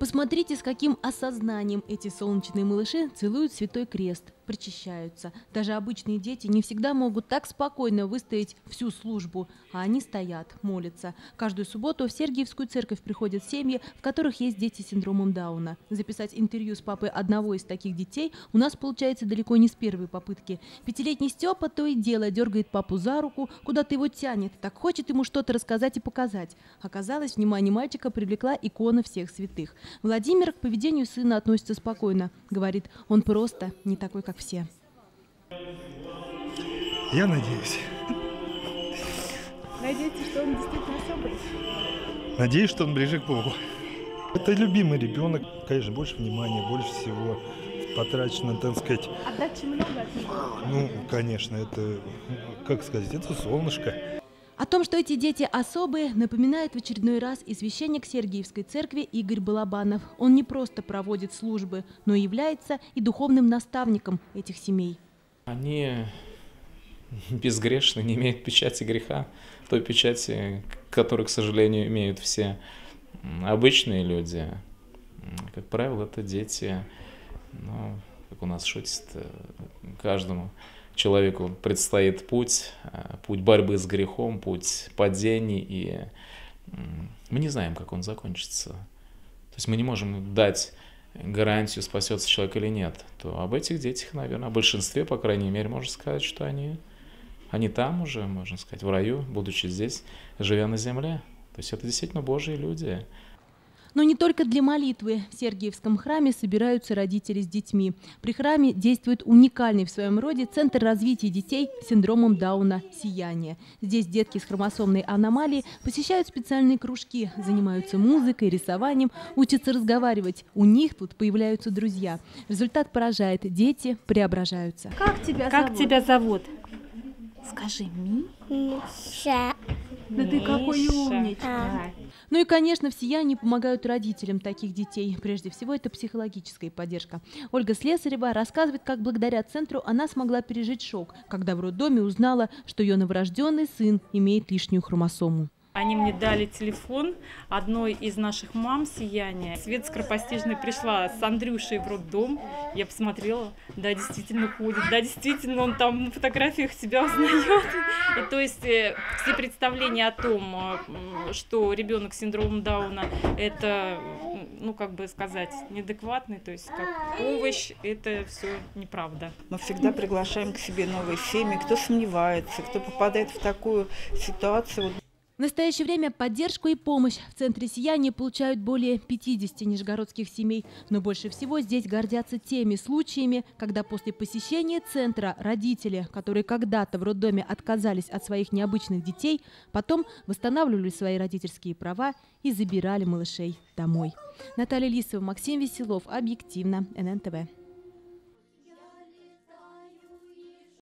Посмотрите, с каким осознанием эти солнечные малыши целуют Святой Крест, причащаются. Даже обычные дети не всегда могут так спокойно выстоять всю службу, а они стоят, молятся. Каждую субботу в Сергиевскую церковь приходят семьи, в которых есть дети с синдромом Дауна. Записать интервью с папой одного из таких детей у нас получается далеко не с первой попытки. Пятилетний Степа то и дело дергает папу за руку, куда-то его тянет, так хочет ему что-то рассказать и показать. Оказалось, внимание мальчика привлекла икона всех святых. Владимир к поведению сына относится спокойно. Говорит, он просто не такой, как все. Я надеюсь. Надеетесь, что он действительно особый? Надеюсь, что он ближе к Богу. Это любимый ребенок, конечно, больше внимания, больше всего потрачено, так сказать. Отдачи много от него? Ну, конечно, это, как сказать, это солнышко. О том, что эти дети особые, напоминает в очередной раз и священник Сергиевской церкви Игорь Балабанов. Он не просто проводит службы, но является и духовным наставником этих семей. Они безгрешны, не имеют печати греха, той печати, которую, к сожалению, имеют все обычные люди. Как правило, это дети, ну, как у нас шутит, э, каждому человеку предстоит путь, э, путь борьбы с грехом, путь падений, и мы не знаем, как он закончится. То есть мы не можем дать гарантию, спасется человек или нет. То об этих детях, наверное, о большинстве, по крайней мере, можно сказать, что они, они там уже, можно сказать, в раю, будучи здесь, живя на земле. То есть это действительно Божьи люди. Но не только для молитвы. В Сергиевском храме собираются родители с детьми. При храме действует уникальный в своем роде Центр развития детей с синдромом Дауна «Сияние». Здесь детки с хромосомной аномалией посещают специальные кружки, занимаются музыкой, рисованием, учатся разговаривать. У них тут появляются друзья. Результат поражает. Дети преображаются. Как тебя как зовут? тебя зовут? Скажи, Ми. Миша. Да ты какой умничка. Ну и, конечно, в «Сиянии» помогают родителям таких детей. Прежде всего, это психологическая поддержка. Ольга Слесарева рассказывает, как благодаря центру она смогла пережить шок, когда в роддоме узнала, что ее новорожденный сын имеет лишнюю хромосому. Они мне дали телефон одной из наших мам «Сияние». Свет Скоропостижный пришла с Андрюшей в роддом. Я посмотрела, да, действительно ходит, да, действительно он там на фотографиях себя узнает. И то есть э, все представления о том, э, что ребенок с синдромом Дауна это, ну как бы сказать, неадекватный, то есть как овощ, это все неправда. Мы всегда приглашаем к себе новые семьи, кто сомневается, кто попадает в такую ситуацию. В настоящее время поддержку и помощь в Центре «Сияние» получают более 50 нижегородских семей. Но больше всего здесь гордятся теми случаями, когда после посещения центра родители, которые когда-то в роддоме отказались от своих необычных детей, потом восстанавливали свои родительские права и забирали малышей домой. Наталья Лисова, Максим Веселов. Объективно. ННТВ.